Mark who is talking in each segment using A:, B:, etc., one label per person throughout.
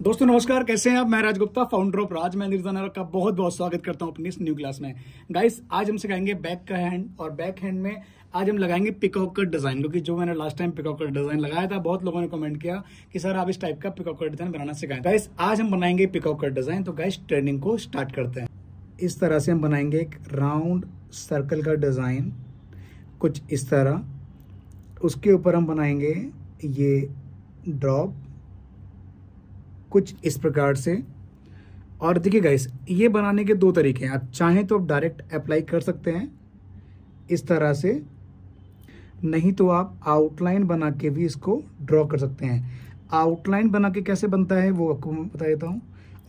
A: दोस्तों, नमस्कार। कैसे हैं आप? मैं राजगुप्ता फाउंडर ऑफ़ राज मैं निर्जनर का बहुत बहुत स्वागत करता हूँ अपनी इस न्यू क्लास में। गाइस आज हम सिखाएँगे बैक का हैंड और बैक हैंड में आज हम लगाएँगे पिकॉक का डिज़ाइन क्योंकि जो मैंने लास्ट टाइम पिकॉक का डिज़ाइन लगाया था, बहुत लोगों ने कमेंट किया कि, सर, आप इस टाइप का पिकॉक का डिज़ाइन बनाना सिखाएँ। गाइस आज हम बनाएँगे पिकॉक का डिज़ाइन तो गाइस ट्रेनिंग को स्टार्ट करते हैं। इस तरह से हम बनाएँगे एक राउंड सर्कल का डिज़ाइन कुछ इस तरह। उसके ऊपर हम बनाएँगे ये ड्रॉप कुछ इस प्रकार से। और देखिए गाइस ये बनाने के दो तरीके हैं। आप चाहें तो आप डायरेक्ट अप्लाई कर सकते हैं इस तरह से। नहीं तो आप आउटलाइन बना के भी इसको ड्रॉ कर सकते हैं। आउटलाइन बना के कैसे बनता है वो आपको मैं बता देता हूँ।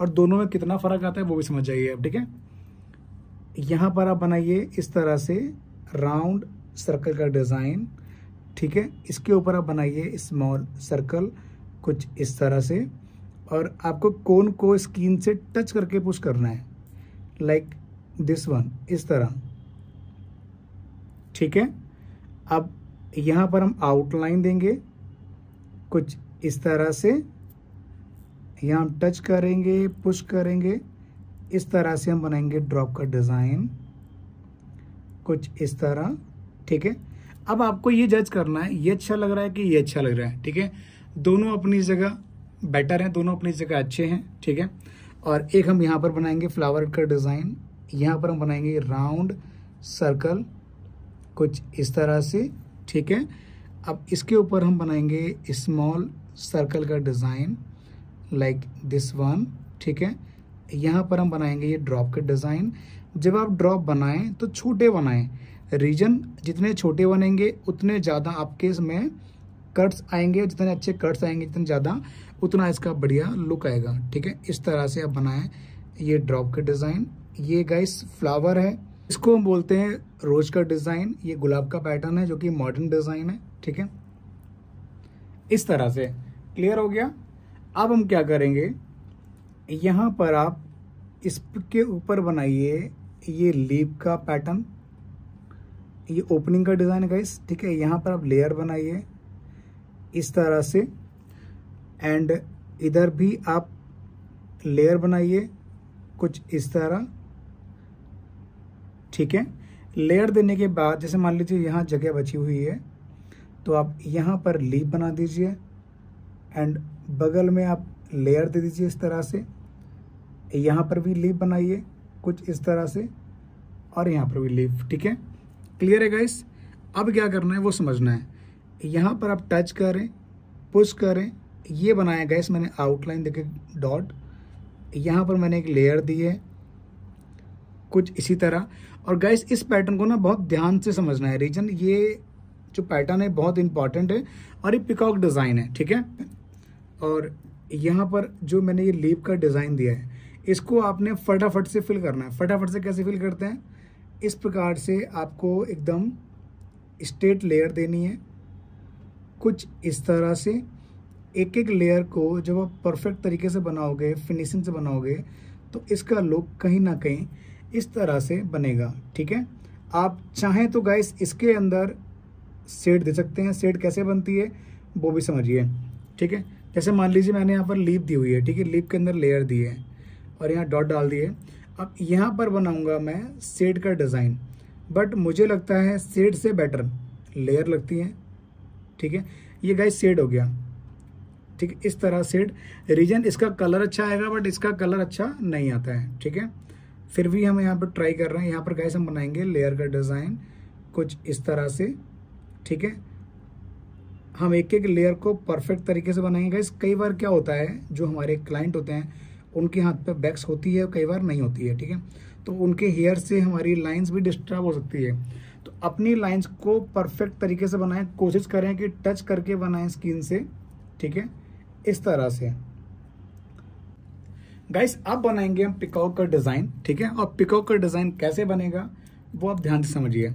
A: और दोनों में कितना फ़र्क आता है वो भी समझ जाइए आप, ठीक है? यहाँ पर आप बनाइए इस तरह से राउंड सर्कल का डिज़ाइन ठीक है? इसके ऊपर आप बनाइए स्मॉल सर्कल कुछ इस तरह से। और आपको कोन को स्किन से टच करके पुश करना है। लाइक दिस वन इस तरह। ठीक है? अब यहाँ पर हम आउटलाइन देंगे। कुछ इस तरह से। यहाँ हम टच करेंगे पुश करेंगे। इस तरह से हम बनाएँगे ड्रॉप का डिज़ाइन कुछ इस तरह। ठीक है? अब आपको ये जज करना है। ये अच्छा लग रहा है कि ये अच्छा लग रहा है। ठीक है? दोनों अपनी जगह बेटर हैं, दोनों अपनी जगह अच्छे हैं, ठीक है? और एक हम यहाँ पर बनाएँगे फ्लावर का डिज़ाइन। यहाँ पर हम बनाएँगे राउंड सर्कल, कुछ इस तरह से, ठीक है? अब इसके ऊपर हम बनाएँगे स्मॉल सर्कल का डिज़ाइन लाइक दिस वन ठीक है? यहाँ पर हम बनाएँगे ये ड्रॉप का डिज़ाइन। जब आप ड्रॉप बनाएँ तो छोटे बनाएँ। रीजन जितने छोटे बनेंगे, उतने ज़्यादा आपके इसमें कट्स आएँगे, जितने अच्छे कट्स आएँगे, जितने ज़्यादा उतना इसका बढ़िया लुक आएगा, ठीक है? इस तरह से आप बनाएँ। ये ड्रॉप का डिज़ाइन ये गाइस फ्लावर है। इसको हम बोलते हैं रोज का डिज़ाइन ये गुलाब का पैटर्न है, जो कि मॉडर्न डिज़ाइन है, ठीक है? इस तरह से। क्लियर हो गया? अब हम क्या करेंगे? यहाँ पर आप इसके ऊपर बनाइए ये लीप का पैटर्न ये ओपनिंग का डिज़ाइन है गाइस ठीक है? यहाँ पर आप लेयर बनाइए। इस तरह से। एंड इधर भी आप लेयर बनाइए कुछ इस तरह। ठीक है? लेयर देने के बाद, जैसे मान लीजिए यहाँ जगह बची हुई है तो आप यहाँ पर लीप बना दीजिए एंड बगल में आप लेयर दे दीजिए इस तरह से। यहाँ पर भी लीप बनाइए कुछ इस तरह से और यहाँ पर भी लीप ठीक है? क्लियर है गाइस अब क्या करना है वो समझना है। यहाँ पर आप टच करें पुश करें ये बनाया गैस मैंने आउटलाइन देखे डॉट यहाँ पर मैंने एक लेयर दी है, कुछ इसी तरह. और गैस इस पैटर्न को ना बहुत ध्यान से समझना है. रीजन ये जो पैटर्न है, बहुत इंपॉर्टेंट है और ये पिकॉक डिज़ाइन है, ठीक है? और यहाँ पर जो मैंने ये लीप का डिज़ाइन दिया है, इसको आपने फटाफट से फिल करना है. फटाफट से कैसे फिल करते हैं? इस प्रकार से आपको एकदम स्ट्रेट लेयर देनी है. कुछ इस तरह से एक एक लेयर को जब आप परफेक्ट तरीके से बनाओगे फिनिशिंग से बनाओगे तो इसका लुक कहीं ना कहीं इस तरह से बनेगा, ठीक है? आप चाहें तो गाइस इसके अंदर सेड दे सकते हैं। सेड कैसे बनती है, वो भी समझिए, ठीक है? जैसे मान लीजिए मैंने यहाँ पर लीप दी हुई है, ठीक है? लीप के अंदर लेयर दी है और यहाँ डॉट डाल दिए अब यहाँ पर बनाऊँगा मैं सेड का डिज़ाइन बट मुझे लगता है सेड से बेटर लेयर लगती है, ठीक है? ये गाइस सेड हो गया। ठीक है इस तरह सेड रीजन, इसका कलर अच्छा आएगा बट इसका कलर अच्छा नहीं आता है, ठीक है? फिर भी हम यहाँ पर ट्राई कर रहे हैं। यहाँ पर गैस हम बनाएँगे लेयर का डिज़ाइन कुछ इस तरह से, ठीक है? हम एक एक लेयर को परफेक्ट तरीके से बनाएँगे। गैस कई बार क्या होता है, जो हमारे क्लाइंट होते हैं, उनके हाथ पे बैक्स होती है, कई बार नहीं होती है, ठीक है? तो उनके हेयर से हमारी लाइंस भी डिस्टर्ब हो सकती है। तो अपनी लाइंस को परफेक्ट तरीके से बनाएँ, कोशिश करें कि टच करके बनाएँ स्किन से, ठीक है? इस तरह से। गाइस अब बनाएँगे हम पिकॉक का डिज़ाइन ठीक है? और पिकॉक का डिज़ाइन कैसे बनेगा, वो आप ध्यान से समझिए।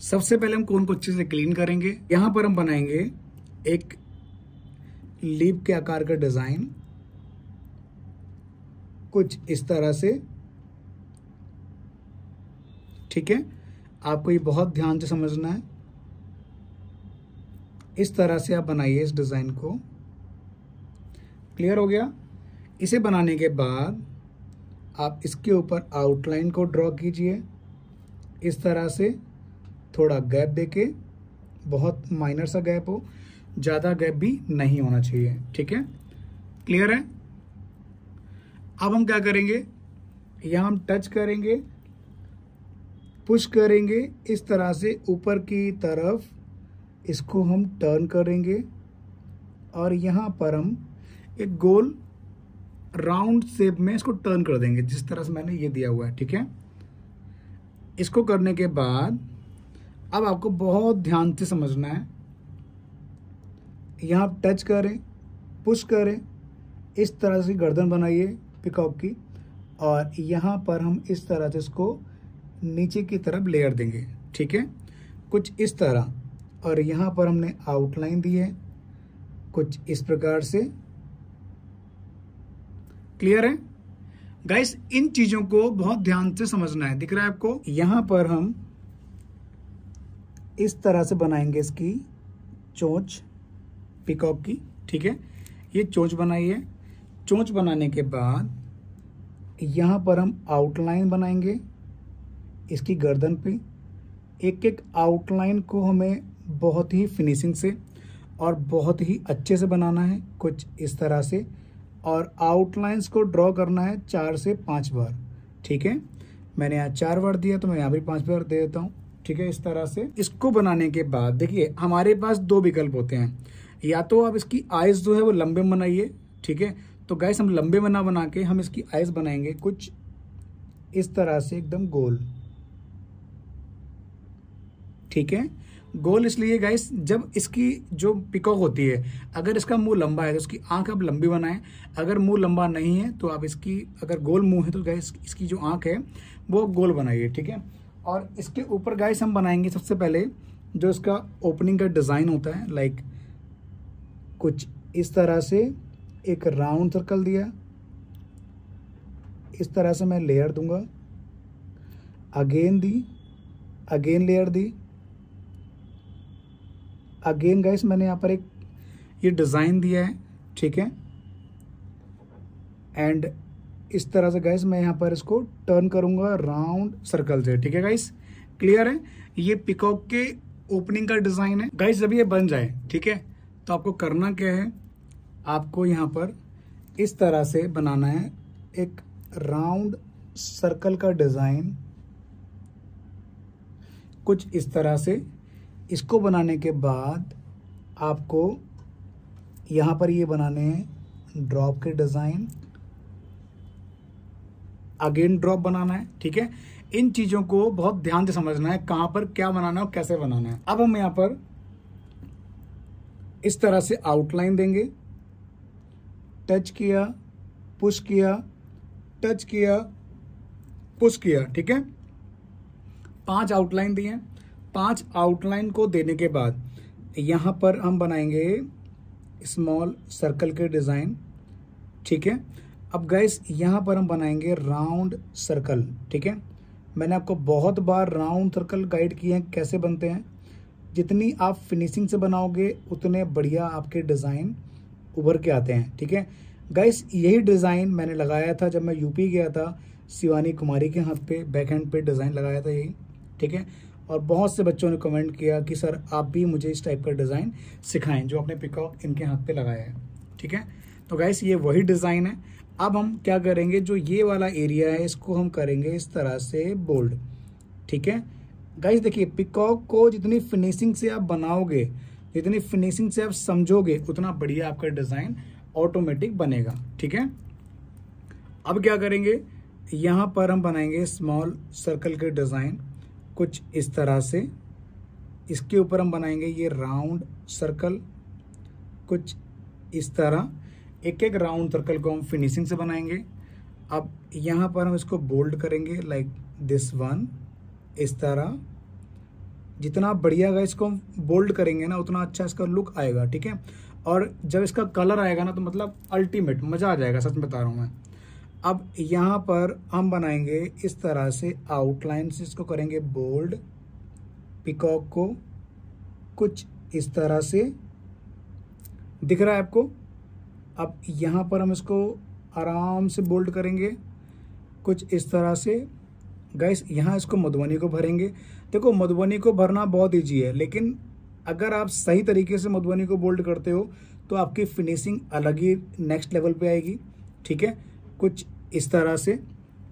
A: सबसे पहले हम कौन को अच्छे से क्लीन करेंगे? यहाँ पर हम बनाएँगे एक लीप के आकार का डिज़ाइन कुछ इस तरह से। ठीक है? आपको ये बहुत ध्यान से समझना है। इस तरह से आप बनाइए इस डिज़ाइन को। क्लियर हो गया। इसे बनाने के बाद आप इसके ऊपर आउटलाइन को ड्रॉ कीजिए। इस तरह से थोड़ा गैप देके, बहुत माइनर सा गैप हो, ज़्यादा गैप भी नहीं होना चाहिए, ठीक है? क्लियर है? अब हम क्या करेंगे? यहाँ हम टच करेंगे, पुश करेंगे, इस तरह से ऊपर की तरफ़ इसको हम टर्न करेंगे। और यहाँ पर हम एक गोल राउंड शेप में इसको टर्न कर देंगे, जिस तरह से मैंने ये दिया हुआ है, ठीक है? इसको करने के बाद, अब आपको बहुत ध्यान से समझना है। यहाँ टच करें, पुश करें, इस तरह से गर्दन बनाइए पिकॉक की, और यहाँ पर हम इस तरह से इसको नीचे की तरफ़ लेयर देंगे, ठीक है? कुछ इस तरह, और यहाँ पर हमने आउटलाइन दी है, कुछ इस प्रकार से। क्लियर है? गाइस इन चीज़ों को बहुत ध्यान से समझना है। दिख रहा है आपको? यहाँ पर हम इस तरह से बनाएँगे इसकी चोंच पिकॉक की, ठीक है? ये चोंच बनाई है। चोंच बनाने के बाद यहाँ पर हम आउटलाइन बनाएँगे इसकी गर्दन पे। एक एक आउटलाइन को हमें बहुत ही फिनिशिंग से और बहुत ही अच्छे से बनाना है। कुछ इस तरह से। और आउटलाइंस को ड्रॉ करना है चार से पाँच बार। ठीक है? मैंने यहाँ चार बार दिया तो मैं यहाँ भी पाँच बार दे देता हूँ। ठीक है? इस तरह से। इसको बनाने के बाद, देखिए, हमारे पास दो विकल्प होते हैं। या तो आप इसकी आइज़ जो है वो लंबे बनाइए, ठीक है? तो गैस हम लंबे बना बना के हम इसकी आइज़ बनाएँगे। कुछ इस तरह से एकदम गोल। ठीक है? गोल इसलिए गाइस जब इसकी जो पिकॉक होती है, अगर इसका मुँह लंबा है तो उसकी आँख आप लंबी बनाएँ। अगर मुँह लंबा नहीं है तो आप इसकी, अगर गोल मुँह है तो गाइस इसकी जो आँख है, वो गोल बनाइए, ठीक है? और इसके ऊपर गाइस हम बनाएँगे सबसे पहले जो इसका ओपनिंग का डिज़ाइन होता है लाइक कुछ इस तरह से एक राउंड सर्कल दिया। इस तरह से मैं लेयर दूँगा। अगेन दी अगेन लेयर दी। अगेन गाइस मैंने यहाँ पर एक ये डिज़ाइन दिया है, ठीक है? एंड इस तरह से गाइस मैं यहाँ पर इसको टर्न करूँगा राउंड सर्कल से, ठीक है गाइस क्लियर है? ये पिकॉक के ओपनिंग का डिज़ाइन है। गाइस जब ये बन जाए, ठीक है? तो आपको करना क्या है? आपको यहाँ पर इस तरह से बनाना है। एक राउंड सर्कल का डिज़ाइन कुछ इस तरह से इसको बनाने के बाद आपको यहाँ पर ये बनाने हैं ड्रॉप के डिज़ाइन। अगेन ड्रॉप बनाना है, ठीक है? इन चीज़ों को बहुत ध्यान से समझना है, कहाँ पर क्या बनाना है और कैसे बनाना है। अब हम यहाँ पर इस तरह से आउटलाइन देंगे। टच किया पुश किया टच किया पुश किया, ठीक है? पाँच आउटलाइन दिए पाँच आउटलाइन को देने के बाद, यहाँ पर हम बनाएँगे स्मॉल सर्कल के डिज़ाइन ठीक है? अब गैस यहाँ पर हम बनाएँगे राउंड सर्कल ठीक है? मैंने आपको बहुत बार राउंड सर्कल गाइड किए हैं, कैसे बनते हैं? जितनी आप फिनिशिंग से बनाओगे, उतने बढ़िया आपके डिज़ाइन उभर के आते हैं, ठीक है? गैस यही डिज़ाइन मैंने लगाया था जब मैं यूपी गया था, शिवानी कुमारी के हाथ पे बैक हैंड पे डिज़ाइन लगाया था यही, ठीक है? और बहुत से बच्चों ने कमेंट किया कि, सर, आप भी मुझे इस टाइप का डिज़ाइन सिखाएँ जो अपने पिकॉक इनके हाथ पे लगाया है। ठीक है? तो गाइस ये वही डिज़ाइन है। अब हम क्या करेंगे? जो ये वाला एरिया है, इसको हम करेंगे इस तरह से बोल्ड ठीक है? गाइस देखिए पिकॉक को जितनी फिनिशिंग से आप बनाओगे, जितनी फिनिशिंग से आप समझोगे, उतना बढ़िया आपका डिज़ाइन ऑटोमेटिक बनेगा। ठीक है? अब क्या करेंगे? यहाँ पर हम बनाएँगे स्मॉल सर्कल के डिज़ाइन कुछ इस तरह से। इसके ऊपर हम बनाएँगे ये राउंड सर्कल। कुछ इस तरह। एक एक राउंड सर्कल को हम फिनिशिंग से बनाएँगे। अब यहाँ पर हम इसको बोल्ड करेंगे लाइक दिस वन इस तरह। जितना बढ़िया का इसको हम बोल्ड करेंगे ना, उतना अच्छा इसका लुक आएगा, ठीक है? और जब इसका कलर आएगा ना तो मतलब अल्टीमेट मज़ा आ जाएगा, सच बता रहा हूँ मैं। अब यहाँ पर हम बनाएँगे इस तरह से आउटलाइन से इसको करेंगे बोल्ड पिकॉक को कुछ इस तरह से। दिख रहा है आपको? अब यहाँ पर हम इसको आराम से बोल्ड करेंगे, कुछ इस तरह से। गैस यहाँ इसको मधुबनी को भरेंगे। देखो, मधुबनी को भरना बहुत ईजी है, लेकिन अगर आप सही तरीके से मधुबनी को बोल्ड करते हो तो आपकी फिनिशिंग अलग ही नेक्स्ट लेवल पे आएगी, ठीक है? कुछ इस तरह से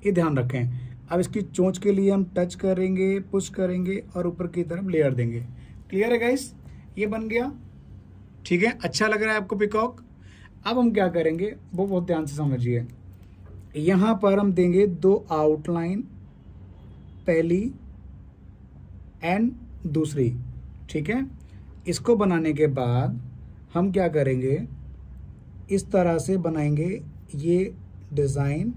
A: ये ध्यान रखें। अब इसकी चोंच के लिए हम टच करेंगे पुश करेंगे और ऊपर की तरफ़ लेयर देंगे। क्लियर है गाइस ये बन गया। ठीक है? अच्छा लग रहा है आपको पिकॉक अब हम क्या करेंगे? वो बहुत ध्यान से समझिए। यहाँ पर हम देंगे दो आउटलाइन पहली एंड दूसरी। ठीक है? इसको बनाने के बाद हम क्या करेंगे? इस तरह से बनाएँगे ये डिज़ाइन,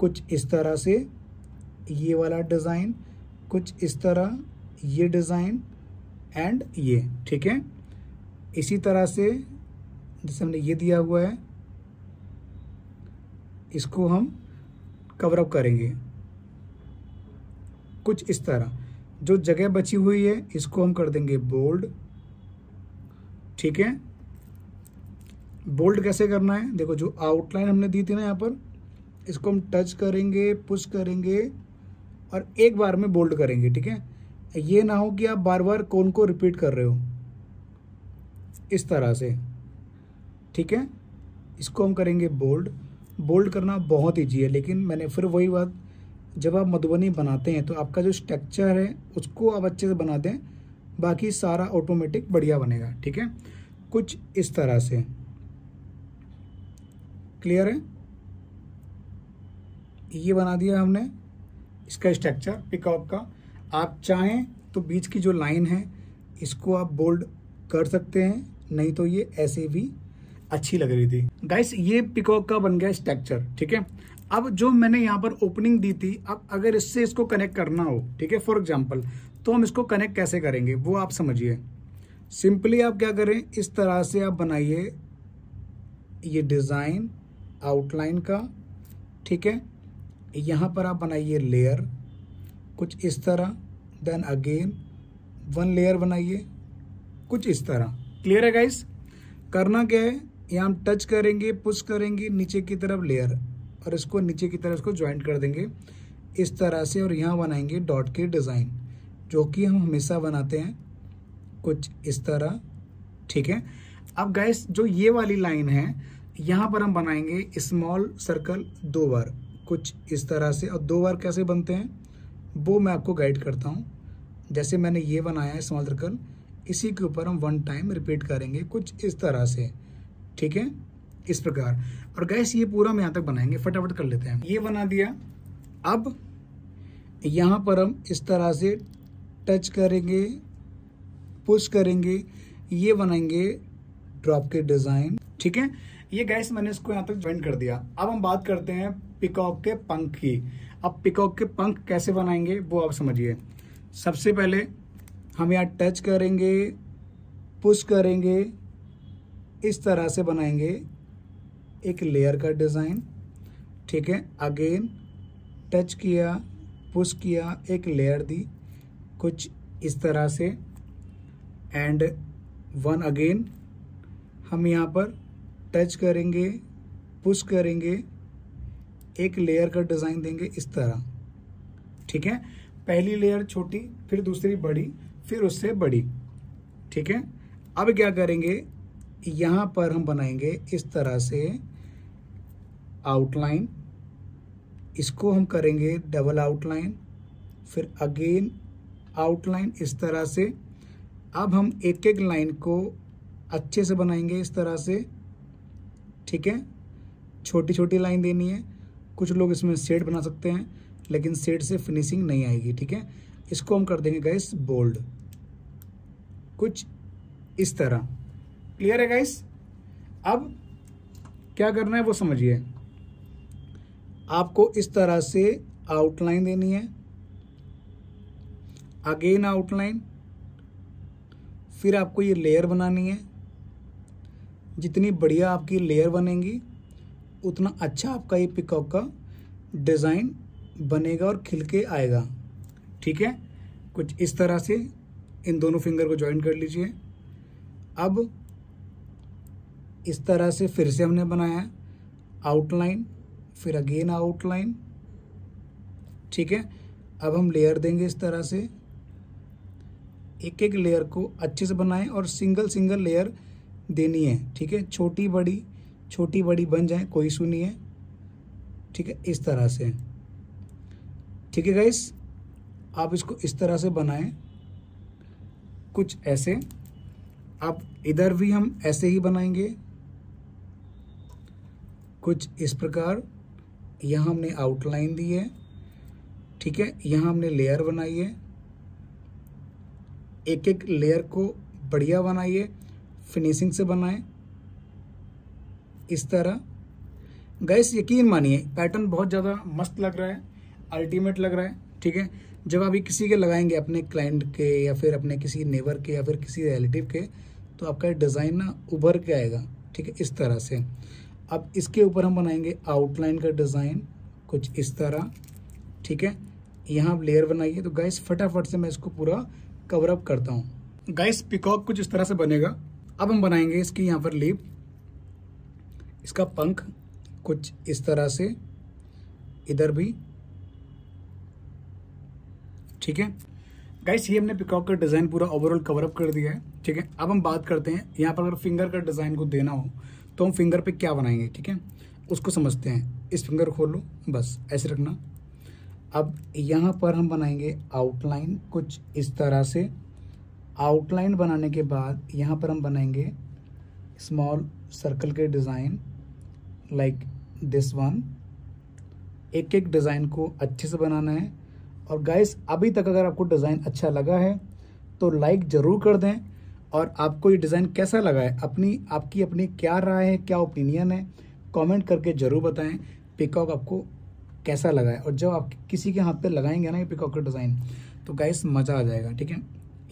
A: कुछ इस तरह से ये वाला डिज़ाइन, कुछ इस तरह ये डिज़ाइन एंड ये, ठीक है? इसी तरह से जैसे हमने ये दिया हुआ है, इसको हम कवर अप करेंगे। कुछ इस तरह, जो जगह बची हुई है, इसको हम कर देंगे बोल्ड ठीक है? बोल्ड कैसे करना है? देखो, जो आउटलाइन हमने दी थी ना यहाँ पर, इसको हम टच करेंगे पुश करेंगे और एक बार में बोल्ड करेंगे, ठीक है? ये ना हो कि आप बार बार कौन को रिपीट कर रहे हो। इस तरह से, ठीक है? इसको हम करेंगे बोल्ड बोल्ड करना बहुत ईजी है, लेकिन मैंने फिर वही बात, जब आप मधुबनी बनाते हैं तो आपका जो स्ट्रक्चर है, उसको आप अच्छे से बना दें, बाकी सारा ऑटोमेटिक बढ़िया बनेगा, ठीक है? कुछ इस तरह से। क्लियर है? ये बना दिया हमने, इसका स्ट्रक्चर पिकअप का। आप चाहें तो बीच की जो लाइन है, इसको आप बोल्ड कर सकते हैं, नहीं तो ये ऐसे भी अच्छी लग रही थी। गाइस ये पिकॉक का बन गया स्ट्रक्चर ठीक है? अब जो मैंने यहाँ पर ओपनिंग दी थी, अब अगर इससे इसको कनेक्ट करना हो, ठीक है? फॉर एग्ज़ाम्पल तो हम इसको कनेक्ट कैसे करेंगे, वो आप समझिए। सिंपली आप क्या करें, इस तरह से आप बनाइए ये डिज़ाइन आउटलाइन का, ठीक है? यहाँ पर आप बनाइए लेयर कुछ इस तरह देन अगेन वन लेयर बनाइए, कुछ इस तरह। क्लियर है गाइस करना क्या है? यहाँ हम टच करेंगे पुश करेंगे, नीचे की तरफ़ लेयर और इसको नीचे की तरफ़ इसको ज्वाइंट कर देंगे। इस तरह से और यहाँ बनाएँगे डॉट के डिज़ाइन जो कि हम हमेशा बनाते हैं। कुछ इस तरह, ठीक है? अब गैस जो ये वाली लाइन है यहाँ पर हम बनाएँगे स्मॉल सर्कल दो बार। कुछ इस तरह से। और दो बार कैसे बनते हैं? वो मैं आपको गाइड करता हूँ। जैसे मैंने ये बनाया है स्मॉल सर्कल इसी के ऊपर हम वन टाइम रिपीट करेंगे कुछ इस तरह से। ठीक है? इस प्रकार। और गैस ये पूरा हम यहाँ तक बनाएँगे। फटाफट कर लेते हैं। ये बना दिया। अब यहाँ पर हम इस तरह से टच करेंगे पुश करेंगे। ये बनाएँगे ड्रॉप के डिज़ाइन ठीक है? ये गैस मैंने इसको यहाँ तक ज्वाइन कर दिया। अब हम बात करते हैं पिकॉक के पंख की। अब पिकॉक के पंख कैसे बनाएँगे, वो आप समझिए। सबसे पहले हम यहाँ टच करेंगे पुश करेंगे, इस तरह से बनाएँगे एक लेयर का डिज़ाइन ठीक है? अगेन टच किया पुश किया, एक लेयर दी, कुछ इस तरह से। एंड वन अगेन हम यहाँ पर टच करेंगे, पुश करेंगे, एक लेयर का डिज़ाइन देंगे इस तरह। ठीक है? पहली लेयर छोटी, फिर दूसरी बड़ी, फिर उससे बड़ी। ठीक है? अब क्या करेंगे? यहाँ पर हम बनाएँगे इस तरह से आउटलाइन इसको हम करेंगे डबल आउटलाइन फिर अगेन आउटलाइन इस तरह से। अब हम एक एक लाइन को अच्छे से बनाएँगे इस तरह से। ठीक है? छोटी छोटी लाइन देनी है। कुछ लोग इसमें सेट बना सकते हैं, लेकिन सेट से फिनिशिंग नहीं आएगी, ठीक है? इसको हम कर देंगे गैस बोल्ड कुछ इस तरह। क्लियर है गाइस अब क्या करना है वो समझिए। आपको इस तरह से आउटलाइन देनी है। अगेन आउटलाइन फिर आपको ये लेयर बनानी है। जितनी बढ़िया आपकी लेयर बनेगी, उतना अच्छा आपका ये पिकॉक का डिज़ाइन बनेगा और खिल के आएगा। ठीक है? कुछ इस तरह से इन दोनों फिंगर को ज्वाइन कर लीजिए। अब इस तरह से फिर से हमने बनाया आउटलाइन फिर अगेन आउटलाइन ठीक है? अब हम लेयर देंगे इस तरह से। एक एक लेयर को अच्छे से बनाएँ और सिंगल सिंगल लेयर देनी है, ठीक है? छोटी बड़ी छोटी बड़ी बन जाए, कोई इशू नहीं है, ठीक है? इस तरह से। ठीक है गाइस आप इसको इस तरह से बनाएँ। कुछ ऐसे। अब इधर भी हम ऐसे ही बनाएँगे। कुछ इस प्रकार। यहाँ हमने आउटलाइन दी है, ठीक है? यहाँ हमने लेयर बनाई है। एक एक लेयर को बढ़िया बनाइए। फिनिशिंग से बनाएँ। इस तरह। गैस यकीन मानिए पैटर्न बहुत ज़्यादा मस्त लग रहा है अल्टीमेट लग रहा है, ठीक है? जब अभी किसी के लगाएँगे अपने क्लाइंट के या फिर अपने किसी नेबर के या फिर किसी रिलेटिव के तो आपका डिज़ाइन ना उभर के आएगा, ठीक है? इस तरह से। अब इसके ऊपर हम बनाएँगे आउटलाइन का डिज़ाइन कुछ इस तरह, ठीक है? यहाँ आप लेयर बनाइए। तो गैस फटाफट से मैं इसको पूरा कवर अप करता हूँ। गैस पिकॉक कुछ इस तरह से बनेगा। अब हम बनाएँगे इसकी यहाँ पर लीप। इसका पंख कुछ इस तरह से, इधर भी। ठीक है? गाइस ये हमने पिकॉक का डिज़ाइन पूरा ओवरऑल कवर अप कर दिया है। ठीक है? अब हम बात करते हैं, यहाँ पर अगर फिंगर का डिज़ाइन को देना हो तो हम फिंगर पे क्या बनाएँगे? ठीक है? उसको समझते हैं। इस फिंगर खोल लो बस, ऐसे रखना। अब यहाँ पर हम बनाएँगे आउटलाइन कुछ इस तरह से। आउटलाइन बनाने के बाद यहाँ पर हम बनाएँगे स्मॉल सर्कल के डिज़ाइन लाइक दिस वन एक एक डिज़ाइन को अच्छे से बनाना है। और गाइस अभी तक अगर आपको डिज़ाइन अच्छा लगा है तो लाइक ज़रूर कर दें। और आपको ये डिज़ाइन कैसा लगा है, अपनी, आपकी अपनी क्या राय है, क्या ओपिनियन है कमेंट करके ज़रूर बताएँ। पिकॉक आपको कैसा लगा है? और जब आप किसी के हाथ पे लगाएँगे ना ये पिकॉक का डिज़ाइन तो गाइस मज़ा आ जाएगा, ठीक है?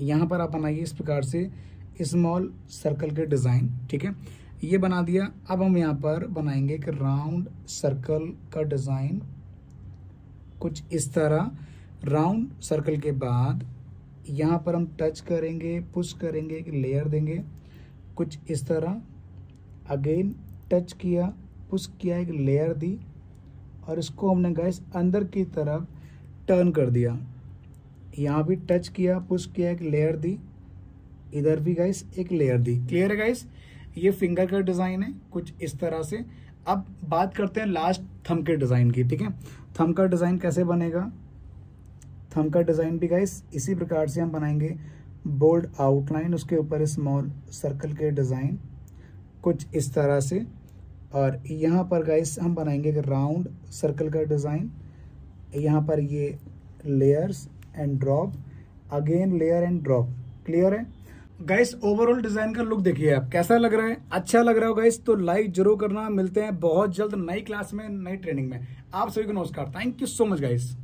A: यहाँ पर आप बनाइए इस प्रकार से स्मॉल सर्कल के डिज़ाइन ठीक है? ये बना दिया। अब हम यहाँ पर बनाएँगे एक राउंड सर्कल का डिज़ाइन कुछ इस तरह। राउंड सर्कल के बाद यहाँ पर हम टच करेंगे पुश करेंगे, एक लेयर देंगे। कुछ इस तरह। अगेन टच किया पुश किया, एक लेयर दी। और इसको हमने गैस अंदर की तरफ़ टर्न कर दिया। यहाँ भी टच किया पुश किया, एक लेयर दी। इधर भी गाइस एक लेयर दी। क्लियर है गाइस ये फिंगर का डिज़ाइन है, कुछ इस तरह से। अब बात करते हैं लास्ट थम के डिज़ाइन की, ठीक है? थम का डिज़ाइन कैसे बनेगा? थम का डिज़ाइन भी गाइस इसी प्रकार से हम बनाएँगे। बोल्ड आउटलाइन उसके ऊपर स्मॉल सर्कल के डिज़ाइन कुछ इस तरह से। और यहाँ पर गाइस हम बनाएँगे एक राउंड सर्कल का डिज़ाइन यहाँ पर ये layers and drop again layer and drop clear है? गाइस ओवरऑल डिज़ाइन का लुक देखिए आप, कैसा लग रहा है? अच्छा लग रहा हो गाइस तो लाइक ज़रूर करना। मिलते हैं बहुत जल्द नई क्लास में, नई ट्रेनिंग में। आप सभी को नमस्कार। Thank you so much guys